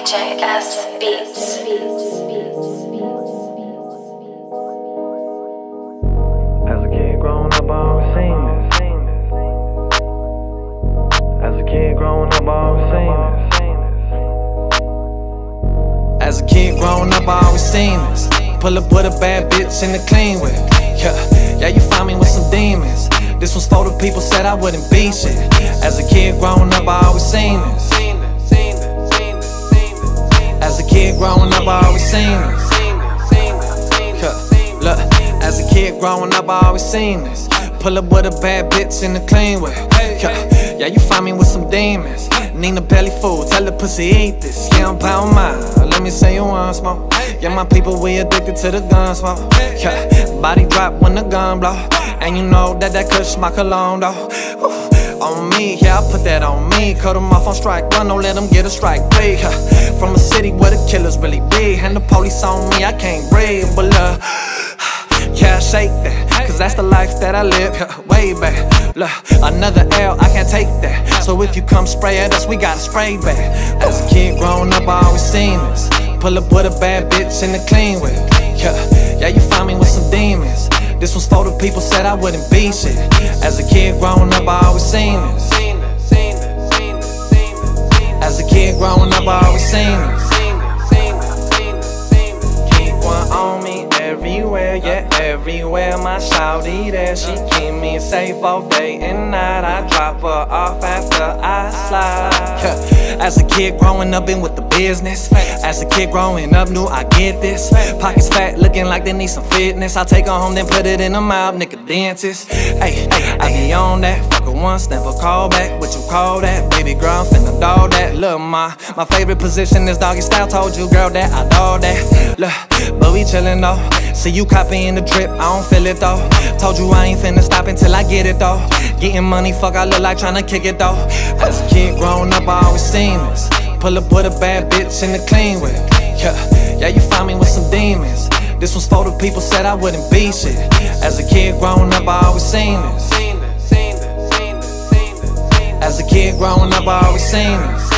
JS Beats. As a kid growing up, I always seen this. As a kid growing up, I always seen this. As a kid growing up, I always seen this. Pull up with a bad bitch in the clean whip. Yeah, yeah, you find me with some demons. This was for the people said I wouldn't be shit. As a kid growing up, I always seen this. Kid growing up, I always seen this. Look, as a kid growing up, I always seen this. Pull up with a bad bitch in the clean way. Yeah, you find me with some demons. Need a belly full, tell the pussy eat this. Yeah, I'm pound mine. Let me say you once more. Yeah, my people, we addicted to the gun smoke. Yeah, body drop when the gun blow. And you know that that kush my cologne though. Ooh on me, yeah, I put that on me. Cut them off on strike one, don't let them get a strike three. Huh. From a city where the killers really be, and the police on me, I can't breathe. But look, yeah, I shake that, cause that's the life that I live. huh, Way back, look, another L, I can't take that. So if you come spray at us, we gotta spray back. As a kid growing up, I always seen this. Pull up with a bad bitch in the clean whip. Yeah, yeah, you find me with some demons. This was for the people said I wouldn't be shit. As a kid growing up, I always seen everywhere, yeah, everywhere. My shawty there, she keep me safe all day and night. I drop her off after I slide. As a kid growing up in with the business. As a kid growing up, knew I get this. Pockets fat, looking like they need some fitness. I take her home, then put it in the mouth, nigga dentist. Hey, I be on that. Once, never call back. What you call that? Baby girl, finna dog that. Look, my, my favorite position is doggy style. Told you, girl, that I dog that. Look, but we chillin' though. See you copying the drip, I don't feel it though. Told you I ain't finna stop until I get it though. Getting money, fuck, I look like tryna kick it though. As a kid growing up, I always seen this. Pull up with a bad bitch in the clean whip. Yeah, yeah, you find me with some demons. This was for the people said I wouldn't be shit. As a kid growing up, I always seen this. As a kid growing up, I always seen this.